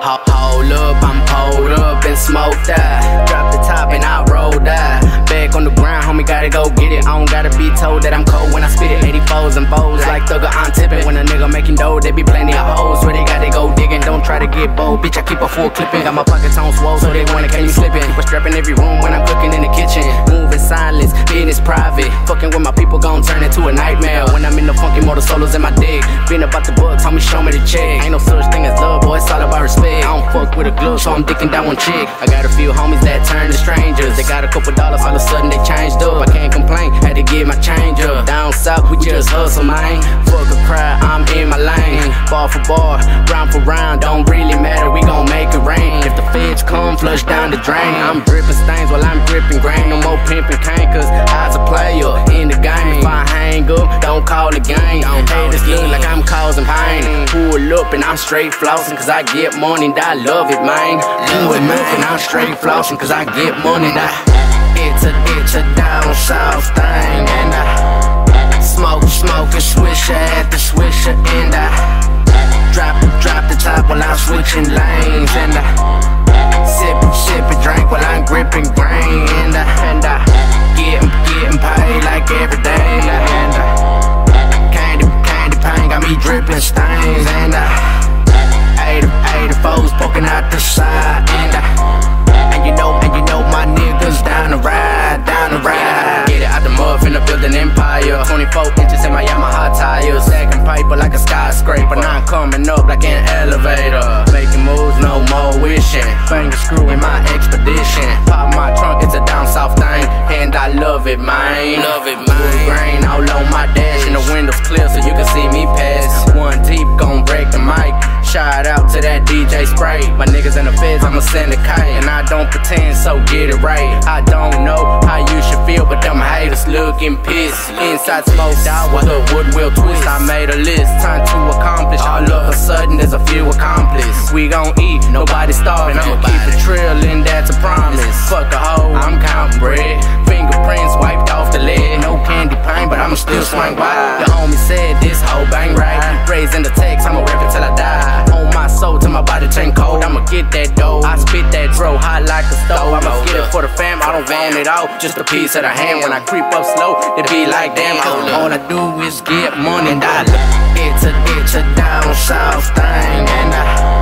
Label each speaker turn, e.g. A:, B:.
A: Hold up, I'm pulled up and smoked out. Drop the top and I rolled out. Back on the ground, homie, gotta go get it. I don't gotta be told that I'm cold when I spit it. 84s and bows like Thugger, I'm tipping. When a nigga making dough, they be plenty of hoes. Where they gotta go digging, don't try to get bold. Bitch, I keep a full clipping. Got my pockets on swole, so they wanna catch me slipping. Keep a strap in every room when I'm cooking in the kitchen. Moving the check. Ain't no such thing as love, boy, it's all about respect. I don't fuck with a glove, so I'm dicking down one chick. I got a few homies that turn to strangers. They got a couple dollars, all of a sudden they changed up. I can't complain, had to get my change up. Down south, we just hustle, man. Fuck a cry, I'm in my lane. Bar for bar, round for round, don't really matter, we gon' make it rain. If the feds come, flush down the drain. I'm dripping stains while I'm gripping grain. No more pimping cause I's a player in the game. If I hang up, don't call the game. Haters look like I'm causing pain. And I'm straight flossing, cause I get money I love it, man. Do it, man, and I'm straight flossing, cause I get money I. It's a, it's a down the side, and I and you know, and you know my niggas down the ride, down the ride. Get it out the mud, finna build an empire. 24 inches in my Yamaha tires. Stacking paper like a skyscraper. Now I'm coming up like an elevator. Making moves, no more wishing. Finger screwing my expedition. Pop my trunk, it's a down south thing. And I love it, man. Love it, man. Grain all on my dash. And the windows clear so you can see me pass. One deep, gon' break the mic. Shout out to that DJ Sprite. My niggas in the feds, I'ma send a kite. And I don't pretend, so get it right. I don't know how you should feel, but them haters looking pissed. Inside smoked out with a wood wheel twist. I made a list, time to accomplish. All of a sudden, there's a few accomplices. We gon' eat, nobody starving. I'ma keep it trillin', that's a promise. Fuck a hoe, I'm counting bread. Fingerprints wiped off the lid. No candy paint, but I'ma still swing wide. hot, it ain't cold. I'ma get that dough. I spit that dro, hot like a stove. I'ma get it for the fam, I don't want it out, Just a piece of the hand. When I creep up slow, it be like damn. All I do is get money, dollar. It's a, bitch, a down south thing, and I.